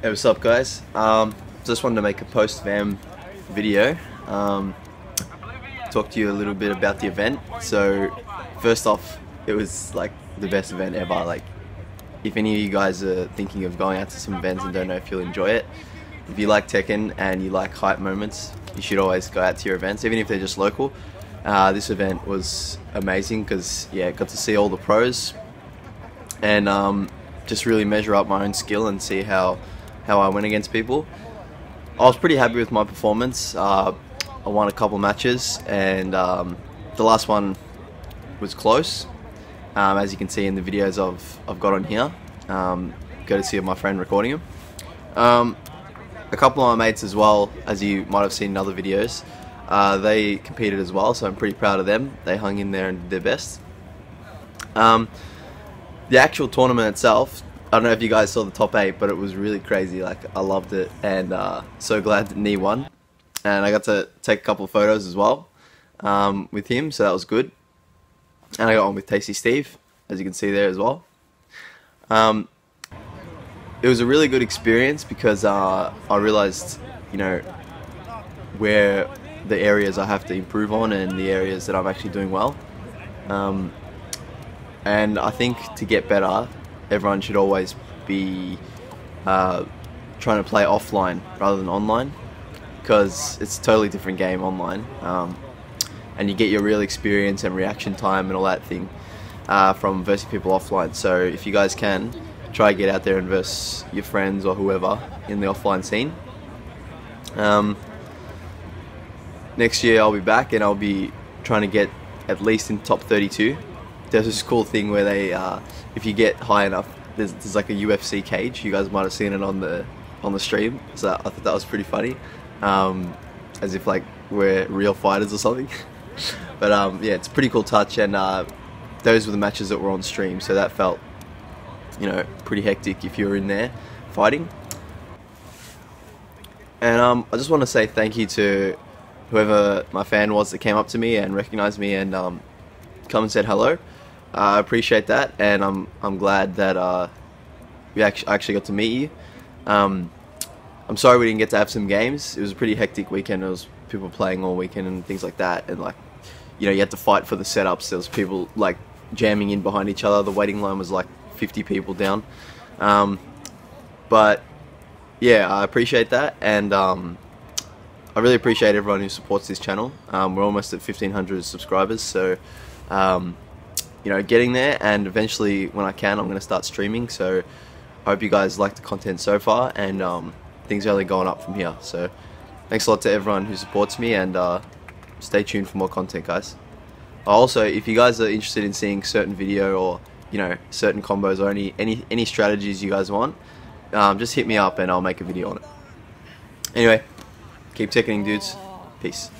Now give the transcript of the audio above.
Hey, what's up, guys? Um, just wanted to make a post-BAM video. Um, talk to you a little bit about the event. So, first off, it was like the best event ever. Like, if any of you guys are thinking of going out to some events and don't know if you'll enjoy it, if you like Tekken and you like hype moments, you should always go out to your events, even if they're just local. Uh, this event was amazing because yeah, got to see all the pros and um, just really measure up my own skill and see how how I went against people. I was pretty happy with my performance. Uh, I won a couple matches and um, the last one was close. Um, as you can see in the videos I've, I've got on here. Um, go to see my friend recording them. Um, a couple of my mates as well, as you might have seen in other videos, uh, they competed as well, so I'm pretty proud of them. They hung in there and did their best. Um, the actual tournament itself, I don't know if you guys saw the top eight, but it was really crazy. Like I loved it, and uh, so glad that Knee won. And I got to take a couple photos as well um, with him, so that was good. And I got on with Tasty Steve, as you can see there as well. Um, it was a really good experience because uh, I realized, you know, where the areas I have to improve on and the areas that I'm actually doing well. Um, and I think to get better, everyone should always be uh, trying to play offline rather than online because it's a totally different game online. Um, and you get your real experience and reaction time and all that thing uh, from versing people offline. So if you guys can, try to get out there and verse your friends or whoever in the offline scene. Um, next year I'll be back and I'll be trying to get at least in top 32. There's this cool thing where they, uh, if you get high enough, there's, there's like a UFC cage. You guys might have seen it on the on the stream. So I thought that was pretty funny, um, as if like we're real fighters or something. but um, yeah, it's a pretty cool touch, and uh, those were the matches that were on stream. So that felt, you know, pretty hectic if you were in there fighting. And um, I just want to say thank you to whoever my fan was that came up to me and recognized me and um, come and said hello. I appreciate that, and I'm I'm glad that uh, we actually actually got to meet you. Um, I'm sorry we didn't get to have some games. It was a pretty hectic weekend. There was people playing all weekend and things like that, and like you know you had to fight for the setups. There was people like jamming in behind each other. The waiting line was like 50 people down. Um, but yeah, I appreciate that, and um, I really appreciate everyone who supports this channel. Um, we're almost at 1500 subscribers, so um, you know, getting there. And eventually, when I can, I'm going to start streaming. So I hope you guys like the content so far, and um, things are only going up from here. So thanks a lot to everyone who supports me, and uh, stay tuned for more content, guys. Also, if you guys are interested in seeing certain video or you know certain combos or any any any strategies you guys want um, just hit me up and I'll make a video on it. Anyway, keep Tekkening, dudes. Peace.